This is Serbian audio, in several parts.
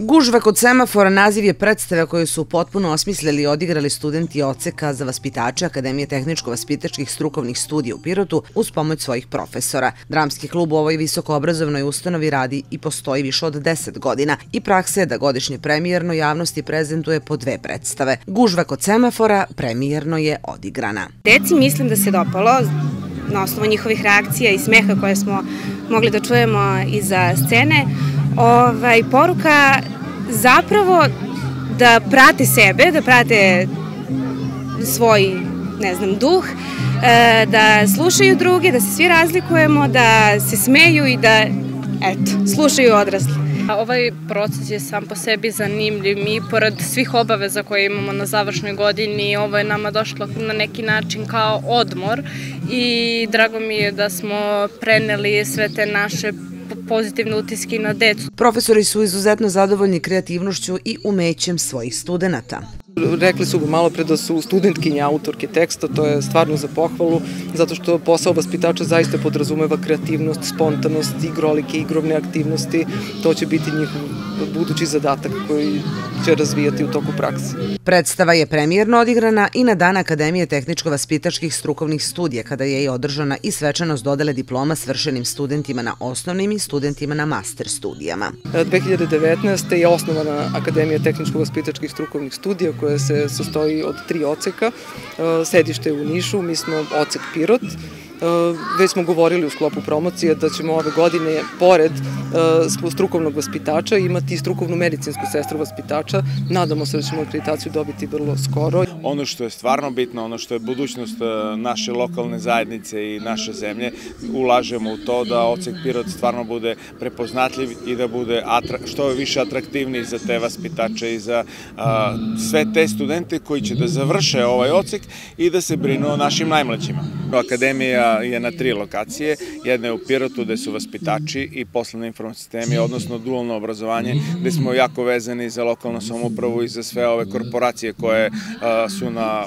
Gužva kod semafora naziv je predstave koju su potpuno osmislili i odigrali studenti Oceka za vaspitače Akademije tehničko-vaspitačkih strukovnih studija u Pirotu uz pomoć svojih profesora. Dramski klub u ovoj visokoobrazovnoj ustanovi radi i postoji više od 10 godina i praksa je da godišnje premijerno javnosti prezentuje po dve predstave. Gužva kod semafora premijerno je odigrana. Deci mislim da se dopalo na osnovu njihovih reakcija i smeha koje smo mogli da čujemo iza scene ovaj, poruka zapravo da prate sebe, da prate svoj, ne znam, duh, e, da slušaju druge, da se svi razlikujemo, da se smeju i da, eto, slušaju odrasli. Ovaj proces je sam po sebi zanimljiv. Mi, pored svih obaveza koje imamo na završnoj godini, ovo je nama došlo na neki način kao odmor i drago mi je da smo preneli sve te naše pozitivne utiske na decu. Profesori su izuzetno zadovoljni kreativnošću i umećem svojih studenta. Rekli su malo pre da su studentkinje autorke teksta, to je stvarno za pohvalu, zato što posao vaspitača zaista podrazumeva kreativnost, spontanost, igrolike, igrovne aktivnosti, to će biti njihov budući zadatak koji će razvijati u toku prakse. Predstava je premijerno odigrana i na Dan Akademije tehničko-vaspitačkih strukovnih studija, kada je i održana i svečanost dodele diploma svršenim studentima na osnovnim i studentima na master studijama. 2019. je osnovana Akademija tehničko-vaspitačkih strukovnih studija koja se sastoji od tri oceka. Sedište je u Nišu, mi smo ocek Pirot, Već smo govorili u sklopu promocije da ćemo ove godine, pored uh, strukovnog vaspitača, imati strukovnu medicinsku sestru vaspitača. Nadamo se da ćemo akreditaciju dobiti vrlo skoro. Ono što je stvarno bitno, ono što je budućnost uh, naše lokalne zajednice i naše zemlje, ulažemo u to da Ocek Pirot stvarno bude prepoznatljiv i da bude što je više atraktivniji za te vaspitače i za sve te studente koji će da završe ovaj Ocek i da se brinu o našim najmlađima. Akademija je na tri lokacije. Jedna je u Pirotu gde su vaspitači i poslovni informacijski sistemi, odnosno dualno obrazovanje, gde smo jako vezani za lokalnu samopravu i za sve ove korporacije koje su na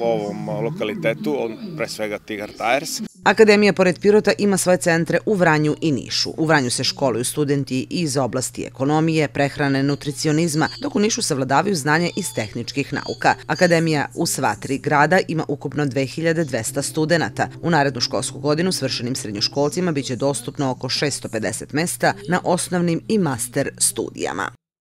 ovom lokalitetu, pre svega Tigar Tires. Akademija pored Pirota ima svoje centre u Vranju i Nišu. U Vranju se školuju studenti iz oblasti ekonomije, prehrane, nutricionizma, dok u Nišu savladavaju znanje iz tehničkih nauka. Akademija u sva tri grada ima ukupno 2200 studenta. U narednu školsku godinu svršenim srednjoškolcima biće dostupno oko 650 mesta na osnovnim i master studijama.